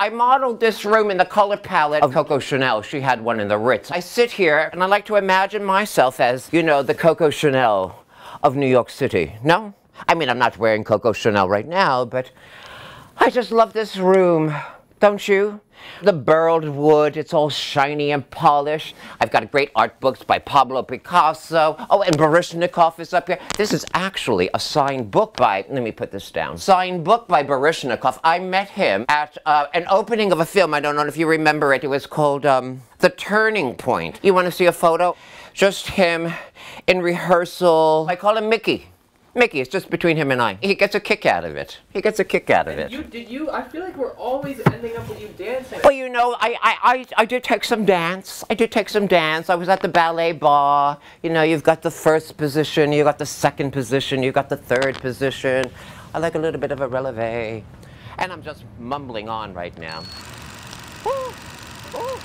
I modeled this room in the color palette of Coco Chanel. She had one in the Ritz. I sit here and I like to imagine myself as, you know, the Coco Chanel of New York City. No? I mean, I'm not wearing Coco Chanel right now, but I just love this room. Don't you? The burled wood, it's all shiny and polished. I've got great art books by Pablo Picasso. Oh, and Baryshnikov is up here. This is actually a signed book by, let me put this down, signed book by Baryshnikov. I met him at uh, an opening of a film. I don't know if you remember it. It was called um, The Turning Point. You want to see a photo? Just him in rehearsal. I call him Mickey. Mickey, it's just between him and I. He gets a kick out of it. He gets a kick out of it. You did you? I feel like we're always ending up with you dancing. Well, you know, I, I, I, I did take some dance. I did take some dance. I was at the ballet barre. You know, you've got the first position, you've got the second position, you've got the third position. I like a little bit of a releve. And I'm just mumbling on right now. Ooh, ooh.